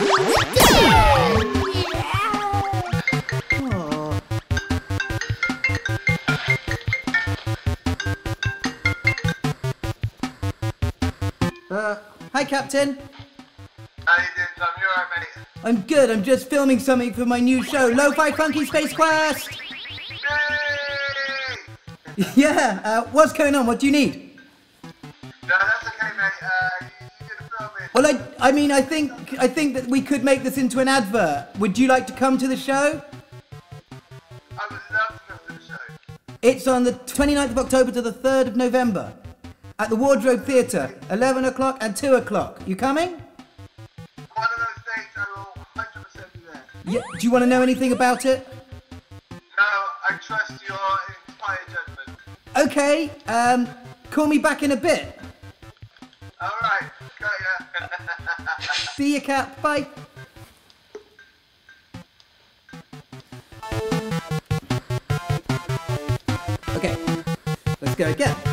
Uh, hey Captain. How you doing, Tom? You alright, mate? I'm good. I'm just filming something for my new show, Lo-Fi Funky Space Quest. Yay! yeah. Uh, what's going on? What do you need? No, that's okay, mate. Uh, well, I, I mean, I think, I think that we could make this into an advert. Would you like to come to the show? I would love to come to the show. It's on the 29th of October to the 3rd of November at the Wardrobe Theatre, 11 o'clock and 2 o'clock. You coming? One of those dates, I will 100% be there. Yeah. Do you want to know anything about it? No, I trust your entire judgment. Okay. Um, call me back in a bit. Alright, got ya. See you, cat. Bye. Okay. Let's go again.